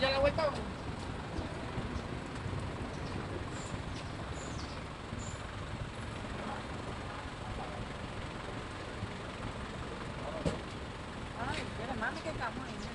con... Ay, espera, mami, que estamos ahí.